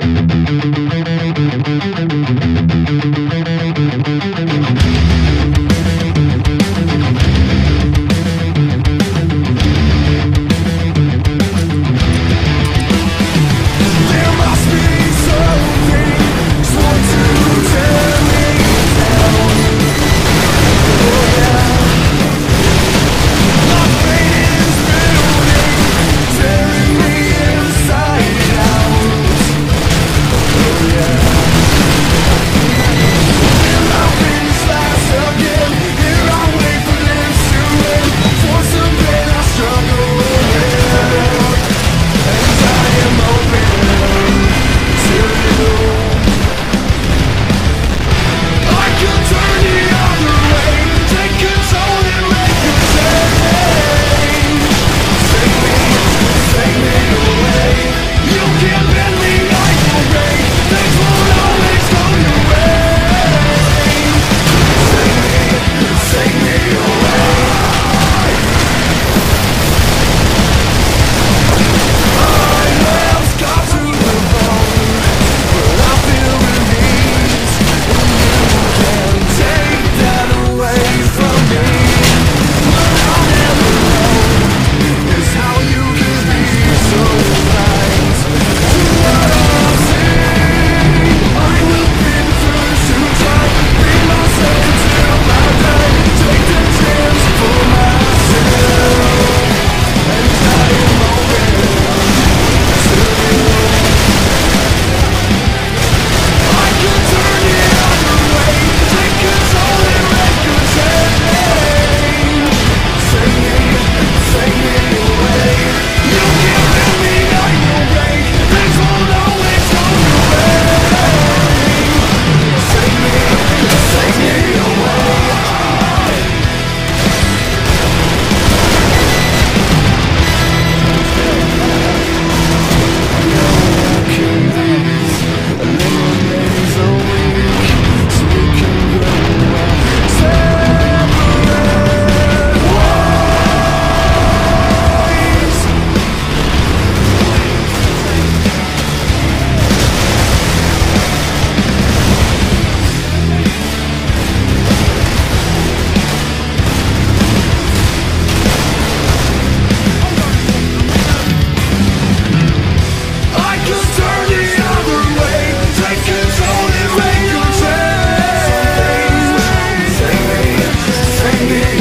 Thank singing